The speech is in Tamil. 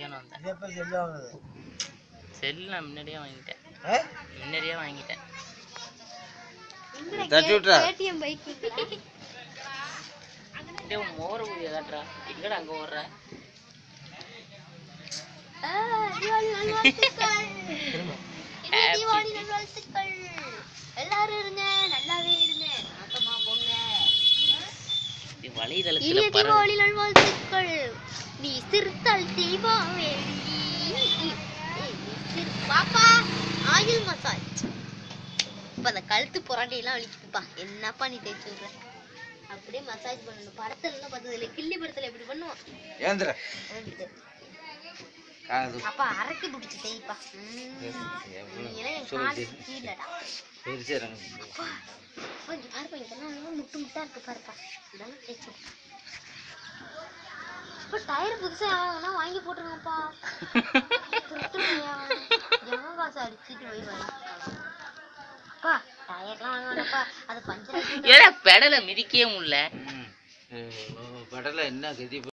வாங்கிக்கன்னு வந்தேன். எப்போ செல்லு வாங்குது செல்லு நான் முன்னாடியே வாங்கிட்டேன். ஏ முன்னாடியே வாங்கிட்டேன். தட்டி விட்றா கேடிஎம் பைக் டேய் உன் மோர குடிய காட்டுறா எங்கடா அங்க ஓடுற? தீபாவளி நல்வாழ்த்துக்கள். இனிய தீபாவளி நல்வாழ்த்துக்கள். எல்லாரும் இருங்க நல்லாவே இருங்க. வலைதளத்துல பரவு சிறுத்தால் தீபாவளி. பாப்பா ஆயில் மசாஜ். இப்ப அந்த கழுத்து புரண்டி எல்லாம் வலிக்குதுப்பா என்னப்பா நீ தேய்ச்சி விடுற அப்படியே மசாஜ் பண்ணணும். படத்துல எல்லாம் பார்த்தது இல்லை கிள்ளி படத்துல எப்படி பண்ணுவோம்? ஏந்திர. அப்பா அரக்கி பிடிச்சி தேய்ப்பா. கீழடா. இங்க பாருப்பா இதெல்லாம் முட்டு முட்டா இருக்கு பாருப்பா. இதெல்லாம் தேய்ச்சி. அப்பா டயர் புதுசா வேணா வாங்கி போட்டுருங்கப்பா. எவன் காசு அடிச்சுட்டு போய் அப்பா டயர்லாம் வாங்க வேணாப்பா அது பஞ்சர் ஏடா பெடலை மிதிக்கவே முடியல. படலை என்ன கதி